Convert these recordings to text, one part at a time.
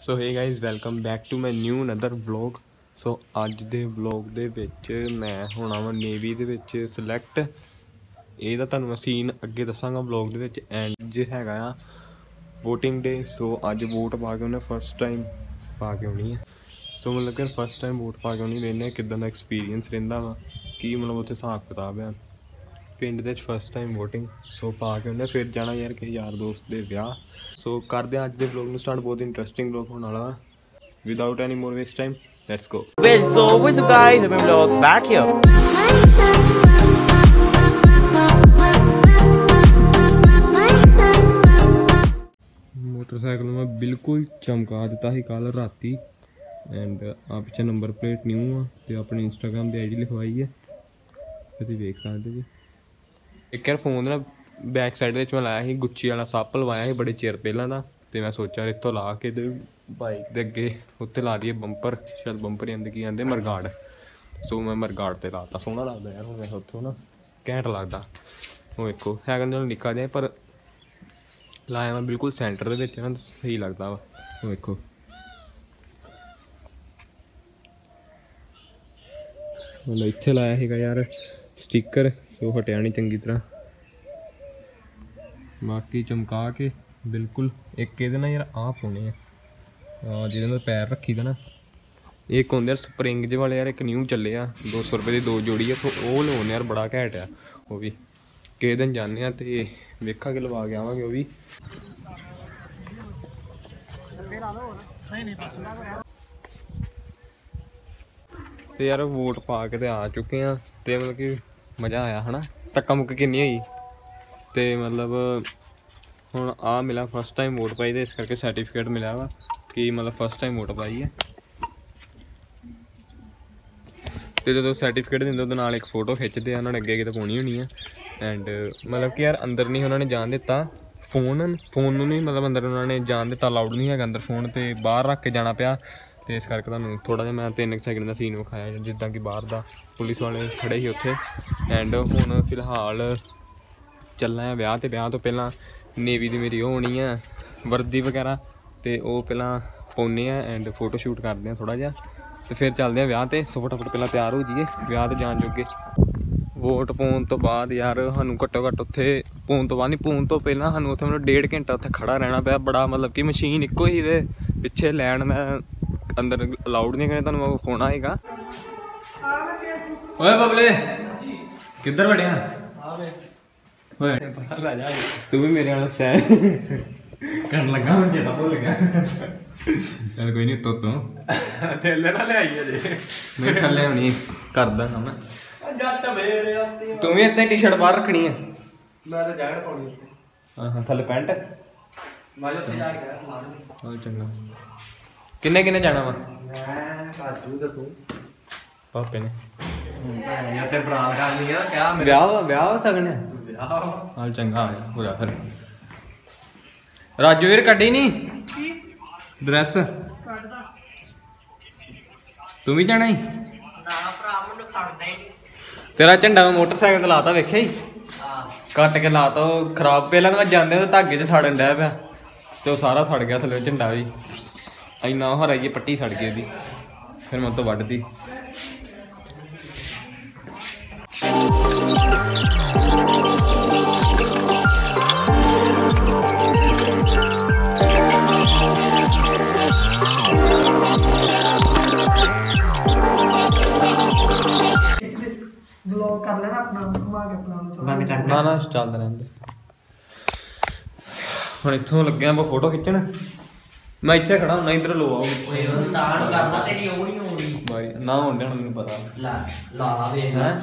So hey guys welcome back to my new another vlog so ਅੱਜ ਦੇ vlog ਦੇ ਵਿੱਚ ਮੈਂ ਹੋਣਾ ਵਾ ਨੇਵੀ ਦੇ ਵਿੱਚ ਸਿਲੈਕਟ ਇਹਦਾ ਤੁਹਾਨੂੰ ਮੈਂ ਸੀਨ ਅੱਗੇ ਦੱਸਾਂਗਾ ਵਲੌਗ ਦੇ ਵਿੱਚ। ਐਂਡ ਜੇ ਹੈਗਾ ਆ VOTING ਡੇ ਸੋ ਅੱਜ ਵੋਟ ਪਾ ਕੇ ਉਹਨੇ ਫਸਟ ਟਾਈਮ ਪਾ ਕੇ ਆਉਣੀ ਹੈ ਸੋ ਮਤਲਬ ਕਿ ਫਸਟ ਟਾਈਮ ਵੋਟ ਪਾ ਕੇ ਆਉਣੀ ਵੇਖਨੇ ਕਿਦਾਂ ਦਾ ਐਕਸਪੀਰੀਅੰਸ ਰਹਿੰਦਾ ਵਾ। ਕੀ ਮਤਲਬ ਉੱਥੇ ਹਿਸਾਬ ਕਿਤਾਬ ਆ। ਪਿੰਡ ਦੇ ਫਸਟ ਟਾਈਮ VOTING ਸੋ ਪਾ ਕੇ ਉਹਨੇ ਫਿਰ ਜਾਣਾ ਯਾਰ ਕਿਸੇ ਯਾਰ ਦੋਸਤ ਦੇ ਵਿਆਹ। ਸੋ ਕਰਦੇ ਹਾਂ ਅੱਜ ਦੇ ਵਲੌਗ ਨੂੰ ਸਟਾਰਟ ਬਹੁਤ ਇੰਟਰਸਟਿੰਗ ਵਲੌਗ ਹੋਣ ਵਾਲਾ। Without any more waste time let's go so what's up guys? I'm vlogs back here. Motorcycle ਨੂੰ ਮੈਂ ਬਿਲਕੁਲ ਚਮਕਾ ਦਿੱਤਾ ਸੀ ਕੱਲ ਰਾਤੀ। ਐਂਡ ਆ ਪਿੱਛੇ ਨੰਬਰ ਪਲੇਟ ਨਿਊ ਆ ਤੇ ਆਪਣੀ ਇੰਸਟਾਗ੍ਰam ਦੀ ਆਈਡੀ ਲਿਖਵਾਈ ਹੈ ਤੁਸੀਂ ਵੇਖ ਸਕਦੇ ਜੀ। ਇੱਕ ਯਾਰ ਫੋਨ ਦਾ ਬੈਕ ਸਾਈਡ ਵਿੱਚ ਮੈਂ ਲਾਇਆ ਸੀ ਗੁੱਚੀ ਵਾਲਾ ਸੱਪ ਲਵਾਇਆ ਸੀ ਬੜੇ ਚਿਰ ਪਹਿਲਾਂ ਦਾ ਤੇ ਮੈਂ ਸੋਚਿਆ ਇੱਥੋਂ ਲਾ ਕੇ ਤੇ ਬਾਈਕ ਦੇ ਅੱਗੇ ਉੱਤੇ ਲਾ ਦਈਏ ਬੰਪਰ ਸ਼ਾਇਦ ਬੰਪਰ ਹੀ ਆਂਦੇ ਕੀ ਆਂਦੇ ਮਰਗਾੜ। ਸੋ ਮੈਂ ਮਰਗਾੜ ਤੇ ਲਾਤਾ ਸੋਹਣਾ ਲੱਗਦਾ ਯਾਰ ਹੁਣ ਮੈਂ ਉੱਥੋਂ ਨਾ ਘੈਂਟ ਲੱਗਦਾ। ਉਹ ਵੇਖੋ ਹੈਗਾ ਜਿਹੜਾ ਨਿੱਕਾ ਜਿਹਾ ਪਰ ਲਾਇਆ ਮੈਂ ਬਿਲਕੁਲ ਸੈਂਟਰ ਦੇ ਵਿੱਚ ਨਾ ਸਹੀ ਲੱਗਦਾ ਵਾ। ਉਹ ਵੇਖੋ। ਮਤਲਬ ਇੱਥੇ ਲਾਇਆ ਹੈਗਾ ਯਾਰ ਸਟicker ਸੋ ਹਟਿਆ ਨਹੀਂ ਚੰਗੀ ਤਰ੍ਹਾਂ। ਬਾਕੀ ਚਮਕਾ ਕੇ, ਬਿਲਕੁਲ ਇੱਕ ਇਹਦੇ ਨਾਲ ਯਾਰ ਆਹ ਪਾਉਣੇ ਆ। ਜਿਹਦੇ ਨਾਲ ਪੈਰ ਰੱਖੀਦਾ ਨਾ। ਇਹ ਇੱਕ ਹੁੰਦੇ ਯਾਰ ਸਪਰਿੰਗ ਜਿਹੇ ਵਾਲੇ ਯਾਰ, ਇੱਕ ਨਿਊ ਚੱਲੇ ਆ। 200 ਰੁਪਏ ਦੀ ਦੋ ਜੋੜੀ ਆ, ਸੋ ਉਹ ਲਾਉਣੇ ਯਾਰ ਬੜਾ ਘੈਂਟ ਆ। ਉਹ ਵੀ ਕਿਸੇ ਦਿਨ ਜਾਂਦੇ ਆ ਤੇ ਵੇਖਾਂਗੇ ਲਵਾ ਕੇ ਆਵਾਂਗੇ ਉਹ ਵੀ। ਤੇ ਯਾਰ ਵੋਟ ਪਾ ਕੇ ਤੇ ਆ ਚੁੱਕੇ ਆ। ਤੇ ਮਤਲਬ ਕਿ ਮਜ਼ਾ ਆਇਆ, ਹਨਾ? ਧੱਕਾ ਮੁੱਕ ਕਿੰਨੀ ਹੋਈ ਤੇ ਮਤਲਬ, ਹੁਣ ਆ ਮਿਲਾ ਫਸਟ ਟਾਈਮ ਵੋਟ ਪਾਈ ਤੇ ਇਸ ਕਰਕੇ ਸਰਟੀਫਿਕੇਟ ਮਿਲਿਆ ਵਾ ਕਿ ਮਤਲਬ ਫਸਟ ਟਾਈਮ ਵੋਟ ਪਾਈ ਹੈ। ਤੇ ਜਦੋਂ ਸਰਟੀਫਿਕੇਟ ਦਿੰਦੇ ਉਹਦੇ ਨਾਲ ਇੱਕ ਫੋਟੋ ਖਿੱਚਦੇ ਆ, ਉਹਨਾਂ ਨੇ ਅੱਗੇ ਕਿਤੇ ਪਾਉਣੀ ਹੋਣੀ ਆ। ਐਂਡ ਮਤਲਬ ਕਿ ਯਾਰ ਅੰਦਰ ਨਹੀਂ ਉਹਨਾਂ ਨੇ ਜਾਣ ਦਿੱਤਾ ਫੋਨ ਫੋਨ ਨੂੰ ਨਹੀਂ, ਮਤਲਬ ਅੰਦਰ ਉਹਨਾਂ ਨੇ ਜਾਣ ਦਿੱਤਾ ਅਲਾਉਡ ਨਹੀਂ ਹੈਗਾ ਅੰਦਰ ਫੋਨ ਤੇ, ਬਾਹਰ ਰੱਖ ਕੇ ਜਾਣਾ ਪਿਆ। ਇਸ ਕਰਕੇ ਤੁਹਾਨੂੰ ਥੋੜਾ ਜਿਹਾ ਮੈਂ 3 ਸੈਕਿੰਡ ਦਾ ਸੀਨ ਵਿਖਾਇਆ ਜਿੱਦਾਂ ਕਿ ਬਾਹਰ ਦਾ ਪੁਲਿਸ ਵਾਲੇ ਖੜੇ ਸੀ ਉੱਥੇ। ਐਂਡ ਹੁਣ ਫਿਲਹਾਲ ਚੱਲਣਾ ਆ ਵਿਆਹ ਤੇ। ਵਿਆਹ ਤੋਂ ਪਹਿਲਾਂ ਨੇਵੀ ਦੀ ਮੇਰੀ ਉਹ ਹੋਣੀ ਆ, ਵਰਦੀ ਵਗੈਰਾ ਤੇ ਉਹ ਪਹਿਲਾਂ ਪਾਉਨੇ ਆ ਐਂਡ ਫੋਟੋ ਸ਼ੂਟ ਕਰਦੇ ਆ ਥੋੜਾ ਜਿਹਾ। ਤੇ ਫਿਰ ਚੱਲਦੇ ਆ ਵਿਆਹ ਤੇ। ਸੋ ਫਟਾਫਟ ਪਹਿਲਾਂ ਤਿਆਰ ਹੋ ਜਾਈਏ ਵਿਆਹ ਤੇ ਜਾਣ ਜੋਗੇ। ਵੋਟ ਪਾਉਣ ਤੋਂ ਬਾਅਦ ਯਾਰ ਸਾਨੂੰ ਘੱਟੋ ਘੱਟ ਉੱਥੇ ਪਾਉਣ ਤੋਂ ਬਾਅਦ ਨਹੀਂ ਪਾਉਣ ਤੋਂ ਪਹਿਲਾਂ ਸਾਨੂੰ ਉੱਥੇ ਮੈਨੂੰ ਡੇਢ ਘੰਟਾ ਉੱਥੇ ਖੜਾ ਰਹਿਣਾ ਪਿਆ। ਬੜਾ ਮਤਲਬ ਕਿ ਮਸ਼ੀਨ ਇੱਕੋ ਹੀ ਦੇ ਪਿੱਛੇ ਲੈਣ ਮੈਂ ਅੰਦਰ ਅਲਾਉਡ ਨਹੀਂ ਕਰੇ ਤੁਹਾਨੂੰ ਵਿਖਾਉਣਾ ਹੈਗਾ। ਓਏ ਬਬਲੇ ਕਿੱਧਰ ਵੜਿਆ? ਓਏ ਜਾ ਤੂੰ ਵੀ ਮੇਰੇ ਨਾਲ ਸਹਿ। ਕਰਨ ਲੱਗਾ ਹੁਣ ਜੇ ਤਾਂ ਭੁੱਲ ਗਿਆ। ਚਲ ਕੋਈ ਨਹੀਂ ਤੋ ਤੂੰ ਥੱਲੇ ਤਾਂ ਲੈ ਆਈ ਅਜੇ ਮੈਂ ਥੱਲੇ ਹੁਣੀ ਕਰਦਾ ਨਾ ਮੈਂ ਜੱਟ ਮੇਰੇ ਆਤੇ ਤੂੰ ਵੀ ਇੱਥੇ ਟੀ-ਸ਼ਰਟ ਬਾਹਰ ਰੱਖਣੀ ਹੈ। ਮੈਂ ਤਾਂ ਜੈਕਟ ਪਾਉਣੀ ਹਾਂ। ਹਾਂ ਥੱਲੇ ਪੈਂਟ। ਮੈਂ ਉੱਥੇ ਜਾ ਕੇ ਮਾਰੂ ਹਾਂ ਚੰਗਾ। ਕਿੰਨੇ ਕਿੰਨੇ ਜਾਣਾ ਵਾ? ਮੈਂ ਕਾਜੂ ਦਾ ਤੂੰ ਪਾਪੇ ਨੇ। ਯਾ ਤੇ ਬਰਾਲ ਕਰਨੀ ਆ ਕਿਆ ਮੇਰੇ ਵਿਆਹ ਵਾ ਵਿਆਹ ਵਾ ਸਗਨ? ਵਿਆਹ ਹਾਲ ਚੰਗਾ ਆ ਜਾ ਹੋ ਫਿਰ। ਰਾਜੂ ਵੀਰ ਕੱਢੀ ਨਹੀਂ ਡਰੈਸ? ਤੂੰ ਵੀ ਜਾਣਾ ਹੀ ਨਾ ਭਰਾ ਮੈਨੂੰ ਖੜਦਾ ਹੀ ਤੇਰਾ ਝੰਡਾ ਮੈਂ ਮੋਟਰਸਾਈਕਲ ਤੇ ਲਾਤਾ, ਵੇਖਿਆ ਹੀ ਕੱਟ ਕੇ ਲਾਤਾ, ਉਹ ਖਰਾਬ, ਪਹਿਲਾਂ ਤਾਂ ਮੈਂ ਜਾਂਦੇ ਤੇ ਧਾਗੇ 'ਚ ਸੜਨ ਡਿਆ ਪਿਆ, ਤੇ ਉਹ ਸਾਰਾ ਸੜ ਗਿਆ ਥੱਲੇ, ਝੰਡਾ ਵੀ। ਇੰਨਾ ਹਰਾਈ ਇਹ ਪੱਟੀ ਸੜ ਗਈ ਉਹਦੀ ਫਿਰ ਮੈਂ ਉਹ ਤੋਂ ਵੱਢਤੀ। ਬਲੌਗ ਕਰ ਲੈਣਾ ਆਪਣਾ ਘੁਮਾ ਕੇ ਆਪਣਾ ਨੂੰ ਬੰਦ ਕਰ ਨਾ ਨਾ ਚੱਲਦਾ ਰਹਿੰਦਾ। ਹੁਣ ਇੱਥੋਂ ਲੱਗਿਆ ਆਪਾਂ ਫੋਟੋ ਖਿੱਚਣ। ਮੈਂ ਇੱਥੇ ਖੜਾ ਹੁੰਦਾ ਇਧਰ ਲੋ ਆਓ। ਓਏ ਉਹ ਤਾਂ ਕਰਨਾ ਤੇਰੀ ਉਹ ਨਹੀਂ ਹੋਣੀ ਬਾਈ ਨਾ ਹੁੰਦੇ ਹੁਣ ਮੈਨੂੰ ਪਤਾ। ਲਾ ਲਾ ਲਾ ਵੇਖ ਹੈ?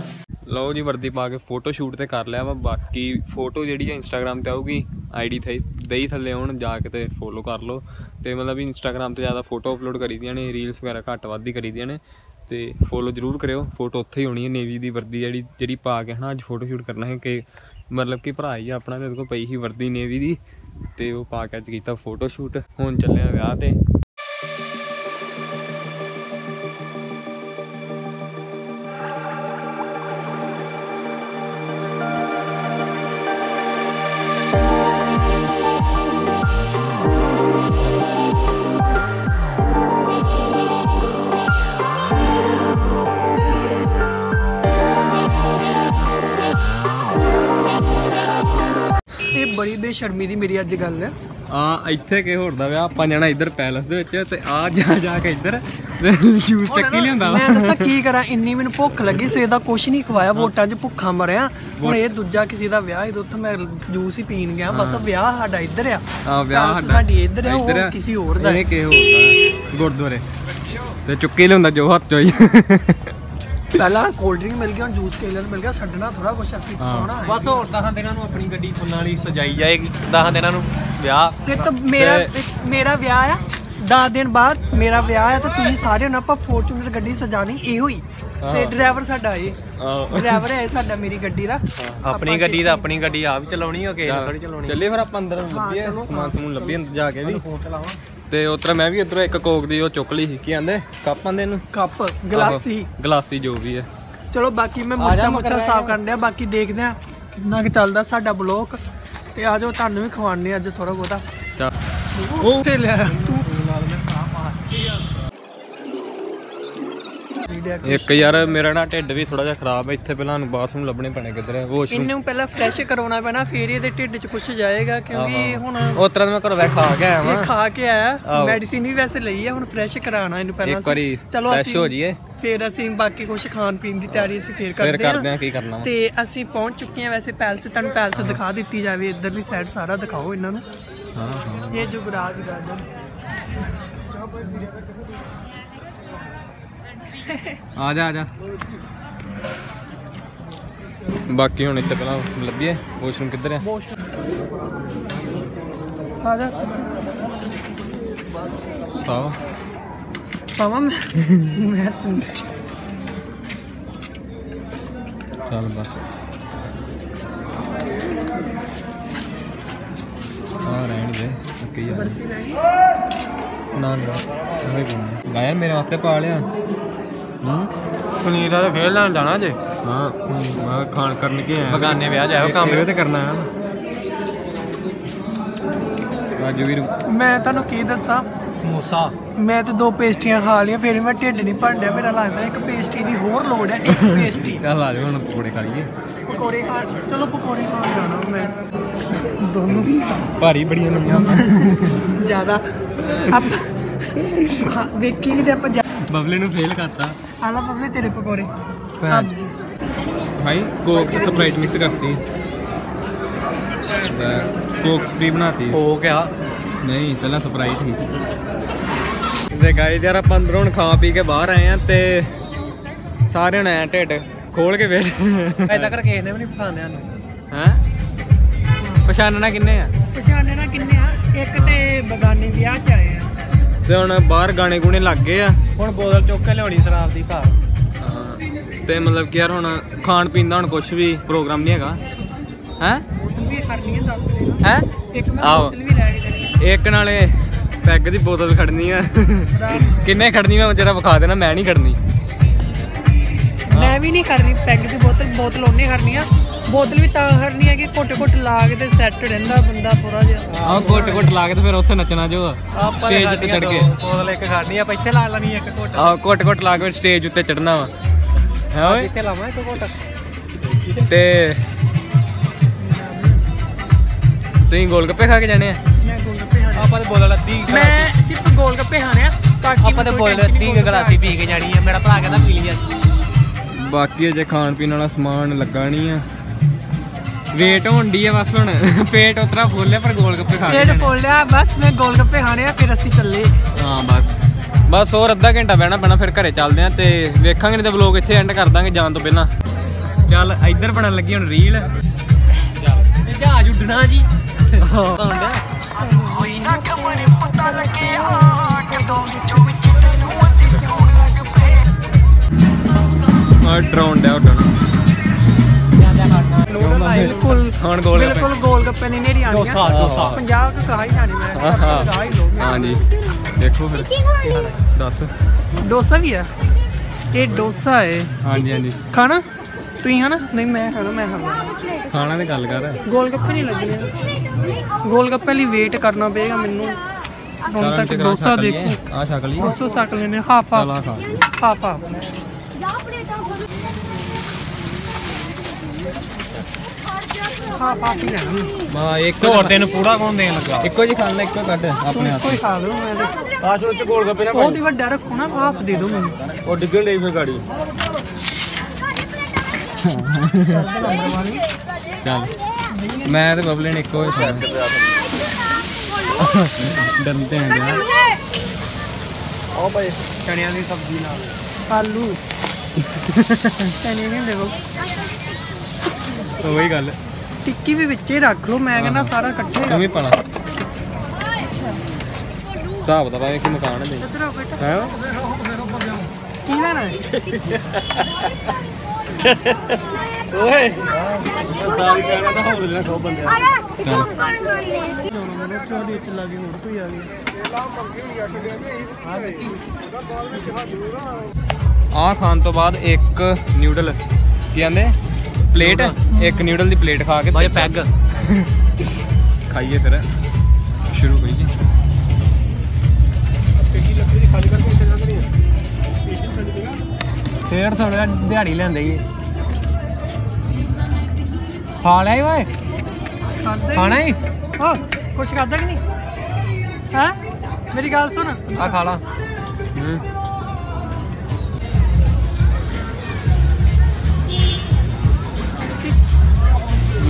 ਲਓ ਜੀ ਵਰਦੀ ਪਾ ਕੇ ਫੋਟੋ ਸ਼ੂਟ ਤੇ ਕਰ ਲਿਆ ਵਾ। ਬਾਕੀ ਫੋਟੋ ਜਿਹੜੀ ਹੈ ਇੰਸਟਾਗ੍ਰam ਤੇ ਆਊਗੀ ਆਈਡੀ ਤੇ ਦੇਈ ਥੱਲੇ ਆਉਣ ਜਾ ਕੇ ਤੇ ਫੋਲੋ ਕਰ ਲਓ। ਤੇ ਮਤਲਬ ਇੰਸਟਾਗ੍ਰam ਤੇ ਜ਼ਿਆਦਾ ਫੋਟੋ ਅਪਲੋਡ ਕਰੀਦੀਆਂ ਨੇ ਰੀਲਸ ਵਗੈਰਾ ਘੱਟ ਵੱਧ ਹੀ ਕਰੀਦੀਆਂ ਨੇ। ਤੇ ਫੋਲੋ ਜ਼ਰੂਰ ਕਰਿਓ ਫੋਟੋ ਉੱਥੇ ਹੀ ਹੋਣੀ ਹੈ ਨੇਵੀ ਦੀ ਵਰਦੀ ਜਿਹੜੀ ਜਿਹੜੀ ਪਾ ਕੇ ਹਨਾ ਅੱਜ ਫੋਟੋ ਸ਼ੂਟ ਕਰਨਾ ਹੈ ਕਿ ਮਤਲਬ ਕਿ ਭਰਾ ਹੀ ਆਪਣਾ ਤੇ ਉਹਦੇ ਕੋਲ ਪਈ ਹੀ ਵਰਦੀ ਨੇਵੀ ਦੀ। ਤੇ ਉਹ ਪਾ ਕੇ ਅੱਜ ਕੀਤਾ ਫੋਟੋ ਸ਼ੂਟ ਹੁਣ ਚੱਲੇ ਆ ਵਿਆਹ ਤੇ। ਬੇਸ਼ਰਮੀ ਦੀ ਮੇਰੀ ਅੱਜ ਗੱਲ? ਹੈ ਆ ਇੱਥੇ ਕੀ ਹੋਰ ਦਾ ਵਿਆਹ ਆਪਾਂ ਜਾਣਾ ਇੱਧਰ ਪੈਲਸ ਦੇ ਵਿੱਚ ਤੇ ਆ ਜਾ ਜਾ ਕੇ ਇੱਧਰ ਜੂਸ ਚੱਕੀ ਲਿਆਂਦਾ ਮੈਂ ਦੱਸਾਂ ਕੀ ਕਰਾਂ ਇੰਨੀ ਮੈਨੂੰ ਭੁੱਖ ਲੱਗੀ ਸਵੇਰ ਦਾ ਕੁਛ ਨਹੀਂ ਖਵਾਇਆ ਵੋਟਾਂ 'ਚ ਭੁੱਖਾ ਮਰਿਆ। ਹੁਣ ਇਹ ਦੂਜਾ ਕਿਸੇ ਦਾ ਵਿਆਹ ਇਹਦੇ ਉੱਥੇ ਮੈਂ ਜੂਸ ਹੀ ਪੀਣ ਗਿਆ ਬਸ ਵਿਆਹ ਸਾਡਾ ਇੱਧਰ ਆ। ਆ ਵਿਆਹ ਸਾਡਾ ਸਾਡੀ ਇੱਧਰ ਆ ਉਹ ਕਿਸੇ ਹੋਰ ਦਾ ਇਹ ਕੀ ਹੋਰ ਦਾ ਗੁਰਦੁਆਰੇ। ਤੇ ਚੁੱਕੀ ਲਿਆਉਂਦਾ ਜੋ ਹੱਥ ਚੋਈ ਪਹਿਲਾਂ ਕੋਲਡ ਡਰਿੰਕ ਮਿਲ ਗਿਆ ਹੁਣ ਜੂਸ ਕੇਲਰ ਮਿਲ ਗਿਆ ਛੱਡਣਾ ਥੋੜਾ ਕੁਛ ਅਸੀਂ ਹਾਂ। ਖਾਣਾ ਹੈ। ਬਸ ਹੋਰ 10 ਦਿਨਾਂ ਨੂੰ ਆਪਣੀ ਗੱਡੀ ਫੁੱਲਾਂ ਵਾਲੀ ਸਜਾਈ ਜਾਏਗੀ 10 ਦਿਨਾਂ ਨੂੰ ਵਿਆਹ। ਤੇ ਤਾਂ ਮੇਰਾ ਮੇਰਾ ਵਿਆਹ ਆ 10 ਦਿਨ ਬਾਅਦ ਮੇਰਾ ਵਿਆਹ ਆ ਤੇ ਤੁਸੀਂ ਸਾਰੇ ਹੁਣ ਆਪਾਂ ਫੋਰਚੂਨਰ ਗੱਡੀ ਸਜਾਣੀ ਇਹੋ ਹੀ। ਤੇ ਡਰਾਈਵਰ ਸਾਡਾ ਇਹ। ਡਰਾਈਵਰ ਹੈ ਸਾਡਾ ਮੇਰੀ ਗੱਡੀ ਦਾ। ਆਪਣੀ ਗੱਡੀ ਦਾ ਆਪਣੀ ਗੱਡੀ ਆ ਵੀ ਚਲਾਉਣੀ ਹੋ ਕੇ ਥੋੜੀ ਚਲਾਉਣੀ ਚੱਲੇ ਫਿਰ ਆਪਾਂ ਅੰਦਰ ਲੱਭੀਏ ਚਲੋ। ਸਮਾਨ ਸਮੂਨ ਲੱਭੀਏ ਅੰਦਰ ਜਾ ਕੇ ਵੀ। ਫੋਨ ਚਲਾਵਾਂ। ਤੇ ਉਤਰਾ ਮੈਂ ਵੀ ਉਧਰੋਂ ਇੱਕ ਕੋਕ ਦੀ ਉਹ ਚੁੱਕ ਲਈ ਸੀ। ਕੀ ਆਂਦੇ? ਕੱਪ ਆਂਦੇ ਇਹਨੂੰ? ਕੱਪ ਗਲਾਸੀ। ਗਲਾਸੀ ਜੋ ਵੀ ਹੈ ਚਲੋ ਬਾਕੀ ਮੈਂ ਆ ਮੁੱਛਾਂ ਮੁੱਛਾਂ ਸਾਫ਼। ਕਰਨ ਡਿਆ ਬਾਕੀ ਦੇਖਦੇ ਆ ਕਿੰਨਾ ਕੁ ਚੱਲਦਾ ਸਾਡਾ ਬਲੌਗ ਤੇ ਆ ਜਾਓ ਤੁਹਾਨੂੰ ਵੀ ਖਵਾਣੇ ਅੱਜ ਥੋੜਾ ਚੱਲ। ਉਹ ਤੇ ਲੈ ਤੂੰ ਵੀਡੀਓ ਇੱਕ ਯਾਰ ਮੇਰਾ ਨਾ ਢਿੱਡ ਵੀ ਥੋੜਾ ਜਿਹਾ ਖਰਾਬ ਹੈ। ਇੱਥੇ ਪਹਿਲਾਂ ਨੂੰ ਬਾਥਰੂਮ ਲੱਭਣੇ ਪੈਣੇ ਕਿੱਧਰ ਹੈ ਵਾਸ਼ਰੂਮ ਇਹਨੂੰ ਪਹਿਲਾਂ ਫਰੈਸ਼ ਕਰਾਉਣਾ ਪੈਣਾ ਫੇਰ ਇਹਦੇ ਢਿੱਡ 'ਚ ਕੁਝ ਜਾਏਗਾ ਕਿਉਂਕਿ ਹੁਣ ਉਹ ਤਰ੍ਹਾਂ ਮੈਂ ਘਰੋਂ ਵੈ ਖਾ ਕੇ ਆਇਆ ਇਹ ਵਾਂ। ਖਾ ਕੇ ਆਇਆ। ਮੈਡੀਸਿਨ ਵੀ ਵੈਸੇ ਲਈ ਆ ਹੁਣ ਫਰੈਸ਼ ਕਰਾਉਣਾ ਇਹਨੂੰ ਪਹਿਲਾਂ ਇੱਕ ਵਾਰੀ ਅਸੀਂ। ਚਲੋ ਅਸੀਂ ਹੋ ਜਾਈਏ। ਫੇਰ ਅਸੀਂ ਬਾਕੀ ਕੁਝ ਖਾਣ ਪੀਣ ਦੀ ਤਿਆਰੀ ਅਸੀਂ ਫੇਰ ਫਿਰ ਕਰਦੇ ਕਰਦੇ ਹਾਂ ਆ ਕੀ ਕਰਨਾ ਤੇ ਅਸੀਂ ਪਹੁੰਚ ਚੁੱਕੇ ਹਾਂ ਵੈਸੇ ਪੈਲਸ ਤੁਹਾਨੂੰ ਪੈਲਸ ਦਿਖਾ ਦਿੱਤੀ ਜਾਵੇ ਇੱਧਰਲੀ ਸਾਈਡ ਸਾਰਾ ਦਿਖਾਓ ਇਹਨਾਂ ਨੂੰ। ਹਾਂ ਹਾਂ। ਇਹ ਜੁਗਰਾਜ ਗਾਰਡਨ ਆ ਜਾ ਆ ਜਾ। ਬਾਕੀ ਹੁਣ ਇੱਥੇ ਪਹਿਲਾਂ ਲੱਭੀਏ। ਵਾਸ਼ਰੂਮ ਕਿੱਧਰ ਹੈ ਆ ਜਾ। ਪਾਵਾ ਪਾਵਾਂ ਮੈਂ? ਚੱਲ ਬਸ। ਆ ਰਹਿਣ ਦੇ ਅੱਕੀ ਯਾਰ ਨਾ ਨਾ ਗਾਇਰ ਮੇਰੇ ਵਾਸਤੇ ਪਾ ਲਿਆ। ਹੂੰ? ਪਨੀਰ ਵਾਲੇ ਫੇਰ ਲੈਣ ਜਾਣਾ ਜੇ। ਹਾਂ ਮੈਂ ਖਾਣ ਕਰਨ ਕੇ ਆਇਆ। ਬਗਾਨੇ ਵਿਆਹ ਜਾਇਓ ਕੰਮ। ਇਹ ਤੇ ਕਰਨਾ ਹੈ ਰਾਜੂ ਵੀਰ। ਮੈਂ ਤੁਹਾਨੂੰ ਕੀ ਦੱਸਾਂ? ਸਮੋਸਾ। ਮੈਂ ਤੇ ਦੋ ਪੇਸਟਰੀਆਂ ਖਾ ਲਈਆਂ ਫਿਰ ਮੈਂ ਢਿੱਡ ਨਹੀਂ ਭਰਨ ਡਿਆ। ਮੇਰਾ ਲੱਗਦਾ ਇੱਕ ਪੇਸਟਰੀ ਦੀ ਹੋਰ ਲੋੜ ਹੈ ਇੱਕ ਪੇਸਟਰੀ ਚੱਲ ਆ ਜਾਓ ਹੁਣ ਪਕੌੜੇ ਖਾ ਲਈਏ। ਪਕੌੜੇ ਖਾ ਚਲੋ ਪਕੌੜੇ ਖਾਣ ਜਾਣਾ ਮੈਂ। ਦੋਨੋਂ ਭਾਰੀ ਬੜੀਆਂ ਲਈਆਂ ਜ਼ਿਆਦਾ। ਆਪ ਵੇਖੀ ਕਿਤੇ ਆਪਾਂ ਜਾ ਬਬਲੇ ਨੂੰ ਫੇਲ ਕਰਤਾ। ਆਲਾ ਪਬਲੇ ਤੇਰੇ ਪਕੌੜੇ। ਭਾਈ ਕੋਕ ਸਪਰਾਈਟ ਮਿਕਸ ਕਰਤੀ। ਕੋਕ ਸਪਰੀ ਬਣਾਤੀ। ਹੋ ਗਿਆ ਨਹੀਂ ਪਹਿਲਾਂ ਸਪਰਾਈਟ ਸੀ। ਤੇ ਗਾਇਸ ਯਾਰ ਆਪਾਂ ਅੰਦਰੋਂ ਹੁਣ ਖਾ ਪੀ ਕੇ ਬਾਹਰ ਆਏ ਆ ਤੇ ਸਾਰਿਆਂ ਨੇ ਐਂ ਢਿੱਡ ਖੋਲ ਕੇ ਵੇਖ। ਐ ਤੱਕ ਕਿਸੇ ਨੇ ਵੀ ਨਹੀਂ ਪਛਾਣਿਆ ਨੂੰ ਹੈ? ਪਛਾਣਨਾ ਕਿੰਨੇ ਆ? ਪਛਾਣੇ ਨਾ ਕਿੰਨੇ ਆ? ਇੱਕ ਤੇ ਬਗਾਨੇ ਵਿਆਹ ਚ ਆਏ ਆ। ਤੇ ਹੁਣ ਬਾਹਰ ਗਾਣੇ ਗੁਣੇ ਲੱਗ ਗਏ ਆ। ਹੁਣ ਬੋਤਲ ਚੁੱਕ ਕੇ ਲਿਆਉਣੀ ਸ਼ਰਾਬ ਦੀ ਘਰ। ਹਾਂ, ਤੇ ਮਤਲਬ ਕਿ ਯਾਰ ਹੁਣ ਖਾਣ ਪੀਣ ਦਾ ਹੁਣ ਕੁਝ ਵੀ ਪ੍ਰੋਗਰਾਮ ਨਹੀਂ ਹੈਗਾ। ਹੈ? ਵੀ ਖੜਨੀ ਹੈ ਦੱਸ ਦੇਣਾ ਹੈ? ਇੱਕ ਮੈਂ। ਬੋਤਲ ਵੀ ਲੈ ਕੇ ਇੱਕ ਨਾਲੇ ਪੈਗ ਦੀ ਬੋਤਲ ਖੜਨੀ ਆ। ਕਿੰਨੇ ਖੜਨੀ ਮੈਂ ਜਿਹੜਾ ਵਿਖਾ ਦੇਣਾ ਮੈਂ ਨਹੀਂ ਖੜਨੀ ਮੈਂ ਵੀ ਨਹੀਂ ਕਰਨੀ ਪੈਗ ਦੀ ਬੋਤਲ ਬੋਤਲ ਉਹਨੇ ਕਰਨੀ ਆ। ਬੋਤਲ ਵੀ ਤਾਂ ਕਰਨੀ ਹੈ ਕਿ ਘੁੱਟ ਘੁੱਟ ਲਾ ਕੇ ਤੇ ਸੈੱਟ ਰਹਿੰਦਾ ਬੰਦਾ ਥੋੜਾ ਜਿਹਾ। ਆਹ ਕੋਟ ਕੋਟ ਲਾ ਕੇ ਤੇ ਫਿਰ ਉੱਥੇ ਨੱਚਣਾ ਜੋ ਆਪਾਂ ਸਟੇਜ ਉੱਤੇ ਚੜ ਕੇ। ਬੋਤਲ ਇੱਕ ਖਾਣੀ ਆਪਾਂ ਇੱਥੇ ਲਾ ਲੈਣੀ ਇੱਕ ਘੁੱਟ। ਆਹ ਕੋਟ ਕੋਟ ਲਾ ਕੇ ਸਟੇਜ ਉੱਤੇ ਚੜਨਾ ਵਾ। ਹੈ ਓਏ? ਇੱਥੇ ਲਾਵਾਂ ਇੱਕ ਘੁੱਟ। ਤੇ ਤੁਸੀਂ ਗੋਲ ਗੱਪੇ ਖਾ ਕੇ ਜਾਣੇ ਆ? ਮੈਂ ਗੋਲ ਗੱਪੇ ਖਾਣੇ ਆਪਾਂ ਤੇ ਬੋਤਲ ਅੱਧੀ ਮੈਂ ਸਿਰਫ ਗੋਲ ਗੱਪੇ ਖਾਣੇ ਆ ਬਾਕੀ ਆਪਾਂ ਤੇ ਬੋਤਲ ਅੱਧੀ ਗਲਾਸੀ ਪੀ ਕੇ ਜਾਣੀ ਹੈ ਮੇਰਾ ਭਰਾ ਕਹਿੰਦਾ ਪੀ ਲਈ ਅੱਜ। ਬਾਕੀ ਅਜੇ ਖਾਣ ਪੀਣ ਵਾਲਾ ਸਮਾਨ ਲੱਗਾ ਨਹੀਂ ਆ। ਵੇਟ ਹੋਣ ਦੀ ਆ ਬਸ ਹੁਣ। ਪੇਟ ਉਤਰਾ ਫੁੱਲਿਆ ਪਰ ਗੋਲ ਗੱਪੇ ਖਾ ਕੇ ਪੇਟ। ਫੋਲ ਬਸ ਮੈਂ ਗੋਲ ਗੱਪੇ ਖਾਣੇ ਆ ਫਿਰ ਅਸੀਂ ਚੱਲੇ। ਹਾਂ ਬਸ। ਬਸ ਹੋਰ ਅੱਧਾ ਘੰਟਾ ਬਹਿਣਾ ਪੈਣਾ ਫਿਰ ਘਰੇ ਚੱਲਦੇ ਆ ਤੇ ਵੇਖਾਂਗੇ ਨਹੀਂ ਤੇ ਵਲੋਗ ਇੱਥੇ ਐਂਡ ਕਰ ਦਾਂਗੇ ਜਾਣ ਤੋਂ ਪਹਿਲਾਂ। ਚੱਲ ਇੱਧਰ ਬਣਨ ਲੱਗੀ ਹੁਣ ਰੀਲ ਇਹ ਜਹਾਜ਼ ਉੱਡਣਾ ਜੀ। ਆ ਡਰਾਉਣ ਡਿਆ ਉੱਡਣ। ਬਿਲਕੁਲ। ਹੁਣ ਗੋਲ ਗੱਪੇ। ਬਿਲਕੁਲ ਗੋਲ ਗੱਪੇ ਨਹੀਂ ਨੇੜੀ ਆਣੀ ਡੋਸਾ ਡੋਸਾ। 50 ਕੁ ਕਹਾ ਹੀ ਜਾਣੀ ਮੈਂ। ਹਾਂ, ਹਾਂ। ਕਹਾ ਹੀ ਹਾਂਜੀ। ਦੇਖੋ ਫਿਰ। ਦੱਸ। ਡੋਸਾ ਵੀ ਆ। ਇਹ ਡੋਸਾ ਹੈ ਹਾਂਜੀ ਹਾਂਜੀ। ਖਾਣਾ? ਤੁਸੀਂ ਖਾਣਾ? ਨਹੀਂ ਮੈਂ ਖਾਣਾ ਮੈਂ ਖਾਣਾ। ਖਾਣਾ ਤੇ ਗੱਲ ਕਰ। ਗੋਲ ਗੱਪੇ ਨਹੀਂ ਲੱਗਣੇ। ਗੋਲ ਗੱਪੇ ਲਈ ਵੇਟ ਕਰਨਾ ਪਏਗਾ ਮੈਨੂੰ। ਹੁਣ ਤੱਕ ਡੋਸਾ ਦੇਖੋ। ਆ ਛਕ ਲਈ ਡੋਸਾ ਸਕ ਲੈਣੇ ਹਾਫ ਹਾਫ ਹਾਫ ਹਾਫ ਹਾਂ ਪਾਪੀ ਲੈਣਾ ਮੈਂ। ਮਾ ਇੱਕ ਹੋਰ ਤੈਨੂੰ ਪੂਰਾ ਕੌਣ ਦੇਣ ਲੱਗਾ? ਇੱਕੋ ਜੀ ਖਾ ਲੈ ਇੱਕੋ ਕੱਢ ਤੂੰ ਆਪਣੇ ਹੱਥ ਹੀ ਖਾ ਲਓ ਮੈਂ ਤੇ। ਕਾਸ਼ ਉੱਚ ਗੋਲ ਗੱਪੇ ਨਾ ਬਹੁਤ ਹੀ ਵੱਡਾ ਰੱਖੋ ਨਾ ਹਾਫ ਦੇ ਦਿਓ ਮੈਨੂੰ। ਉਹ ਡਿੱਗਣ ਲਈ ਫਿਰ ਗਾੜੀ। ਚੱਲ ਮੈਂ ਤੇ ਬਬਲੇ ਨੇ ਇੱਕੋ ਹੀ ਖਾਇਆ ਡਰਦੇ ਆਂ। ਯਾਰ ਉਹ ਭਾਈ ਚਣਿਆਂ ਦੀ ਸਬਜ਼ੀ ਨਾਲ। ਆਲੂ। ਚਨੇ ਨਹੀਂ ਦੇਵੋ ਉਹੀ ਗੱਲ। ਟਿੱਕੀ ਵੀ ਵਿੱਚੇ ਰੱਖ ਲਓ ਮੈਂ ਕਹਿੰਦਾ ਸਾਰਾ ਇਕੱਠੇ ਤੂੰ ਵੀ ਪਾਣਾ। ਹਿਸਾਬ ਦਾ ਪਾਏ ਕਿ ਮਕਾਨ ਹੈ ਇੱਧਰ ਬੇਟਾ। ਹੈ? ਕੀ ਲੈਣਾ ਹੈ? ਓਏ। ਦਾਲ ਕਹਿਣਾ ਤਾਂ ਹੋਰ ਲੈਣਾ ਸੌ ਬੰਦੇ ਤੁਹਾਡੇ ਇੱਥੇ ਲਾਗੇ ਹੋਰ ਕੋਈ ਆ ਗਿਆ ਆਹ ਖਾਣ ਤੋਂ ਬਾਅਦ ਇੱਕ ਨਿਊਡਲ ਕੀ ਕਹਿੰਦੇ? ਪਲੇਟ ਇੱਕ ਨਿਊਡਲ ਦੀ ਪਲੇਟ ਖਾ ਕੇ ਬਾਈ ਪੈਗ। ਖਾਈਏ ਫਿਰ ਸ਼ੁਰੂ ਕਰੀਏ। ਫੇਰ ਥੋੜਾ ਦਿਹਾੜੀ ਲੈਂਦੇ ਹੀ ਖਾ ਈ ਓਏ? ਖਾਣਾ ਹੀ ਓ ਕੁਛ ਖਾਦਾ ਕਿ ਨਹੀਂ? ਹੈ? ਮੇਰੀ ਗੱਲ ਸੁਣ। ਆ ਖਾ ਲਾ। ਹੂੰ।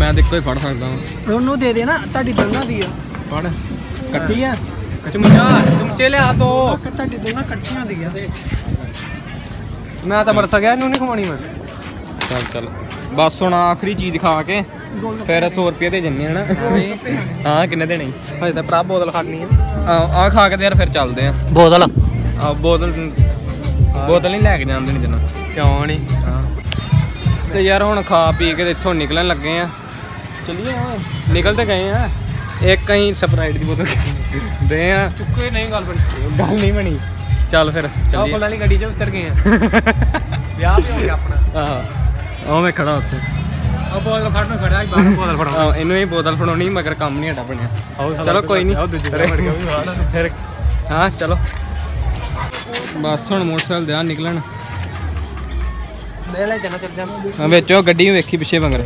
ਮੈਂ ਤੇ ਇੱਕੋ ਹੀ ਫੜ ਸਕਦਾ ਹਾਂ ਉਹਨੂੰ ਦੇ ਦੇ ਨਾ ਤੁਹਾਡੀ ਦੋਨਾਂ ਦੀ ਆ। ਫੜ। ਕੱਟੀ ਆ? ਚਮਚਾ ਚਮਚੇ ਲਿਆ ਦੋ। ਉਹ ਤੁਹਾਡੀ ਦੋਨਾਂ ਇਕੱਠੀਆਂ ਦੀ ਆ। ਤੇ ਮੈਂ ਤਾਂ ਮਰ ਸਕਿਆ ਇਹਨੂੰ ਨਹੀਂ ਖਵਾਉਣੀ ਮੈਂ। ਚੱਲ ਚੱਲ। ਬਸ ਹੁਣ ਆਖਰੀ ਚੀਜ਼ ਖਾ ਕੇ ਫਿਰ 100 ਰੁਪਏ ਦੇ ਜੰਨੇ ਹਨਾ ਹਾਂ ਕਿੰਨੇ ਦੇਣੇ? ਹਜੇ ਤਾਂ ਭਰਾ ਬੋਤਲ ਖਾਣੀ ਆ। ਆ ਆ ਖਾ ਕੇ ਤੇ ਯਾਰ ਫਿਰ ਚੱਲਦੇ ਆ। ਬੋਤਲ? ਆ ਬੋਤਲ ਬੋਤਲ ਨਹੀਂ ਲੈ ਕੇ ਜਾਂਦੇ ਨਹੀਂ ਜਨਾ। ਕਿਉਂ ਨਹੀਂ ਹਾਂ। ਤੇ ਯਾਰ ਹੁਣ ਖਾ ਪੀ ਕੇ ਤੇ ਇੱਥੋਂ ਨਿਕਲਣ ਲੱਗੇ ਆ। ਚਲਿਏ ਨਿਕਲ ਤੇ ਗਏ ਆ। ਇੱਕ ਅਸੀਂ ਸਪਰਾਈਟ ਦੀ ਬੋਤਲ ਦੇ ਆ। ਚੁੱਕੇ ਨਹੀਂ ਗੱਲ ਬਣੀ। ਗੱਲ ਨਹੀਂ ਬਣੀ। ਚੱਲ ਫਿਰ ਚੱਲੀਏ। ਕੋਲ ਵਾਲੀ ਗੱਡੀ 'ਚ ਉਤਰ ਗਏ ਆ। ਵਿਆਹ ਵੀ ਹੋ ਗਿਆ ਆਪਣਾ। ਆਹ। ਉਹ ਮੈਂ ਖੜਾ ਉੱਥੇ। ਆ ਬੋਤਲ ਫੜਨ ਖੜਿਆ ਸੀ ਬਾਹਰ ਬੋਤਲ ਫੜਾਉਣ। ਆਹ, ਇਹਨੂੰ ਹੀ ਬੋਤਲ ਫੜਾਉਣੀ ਮਗਰ ਕੰਮ ਨਹੀਂ ਹਟਾ ਬਣਿਆ। ਚਲੋ ਕੋਈ ਨਹੀਂ। ਫਿਰ ਹਾਂ ਚਲੋ। ਬਸ ਹੁਣ ਮੋਟਰਸਾਈਕਲ ਦੇ ਆ ਨਿਕਲਣ। ਲੈ ਲੈ ਚੱਲ ਜਾਣਾ ਹਾਂ, ਵਿੱਚ ਗੱਡੀ ਵੇਖੀ ਪਿੱਛੇ ਬੰਗਰ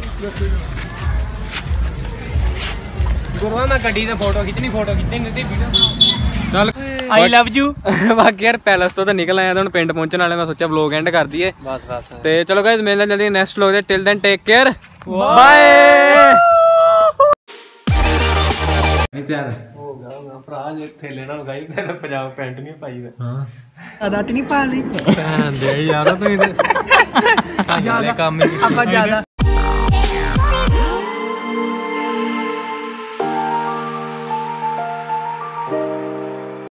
ਗੁਰੂਆ ਮੈਂ ਗੱਡੀ ਤੇ ਫੋਟੋ ਖਿੱਚਣੀ ਫੋਟੋ ਖਿੱਚਣੀ ਨਹੀਂ ਤੇ ਵੀਡੀਓ ਚੱਲ ਆਈ ਲਵ ਯੂ ਬਾਕੀ ਯਾਰ ਪੈਲਸ ਤੋਂ ਤਾਂ ਨਿਕਲ ਆਇਆ ਤਾਂ ਹੁਣ ਪਿੰਡ ਪਹੁੰਚਣ ਵਾਲੇ ਮੈਂ ਸੋਚਿਆ ਵਲੌਗ ਐਂਡ ਕਰ ਦਈਏ। ਬਸ ਬਸ। ਤੇ ਚਲੋ ਗਾਇਜ਼ ਮਿਲਦੇ ਜਲਦੀ ਨੈਕਸਟ ਵਲੌਗ ਦੇ till then take care bye ਨਹੀਂ ਤਿਆਰ ਹੋ ਗਿਆ ਮੈਂ ਭਰਾ ਜੇ ਥੇਲੇ ਨਾਲ ਗਾਈ ਤੇ ਪੰਜਾਬ ਪੈਂਟ ਨਹੀਂ ਪਾਈ ਮੈਂ ਹਾਂ। ਅਦਾ ਤੇ ਨਹੀਂ ਪਾ ਲਈ ਭੈਣ ਦੇ ਯਾਰ ਤੂੰ ਇਹਦੇ ਜ਼ਿਆਦਾ। ਕੰਮ ਹੀ ਆਪਾਂ ਜ਼ਿਆਦਾ।